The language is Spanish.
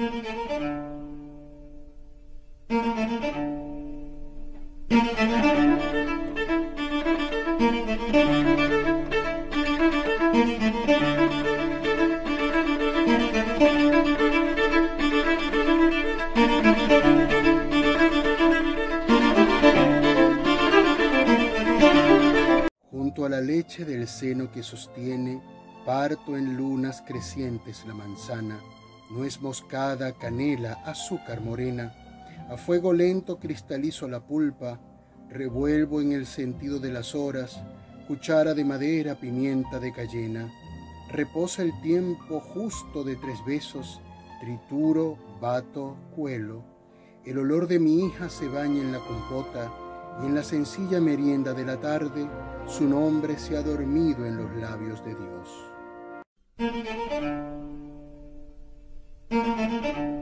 Junto a la leche del seno que sostiene, parto en lunas crecientes la manzana, nuez moscada, canela, azúcar morena, a fuego lento cristalizo la pulpa, revuelvo en el sentido de las horas, cuchara de madera, pimienta de cayena, reposa el tiempo justo de tres besos, trituro, bato, cuelo, el olor de mi hija se baña en la compota, y en la sencilla merienda de la tarde. Su nombre se ha dormido en los labios de Dios. thank you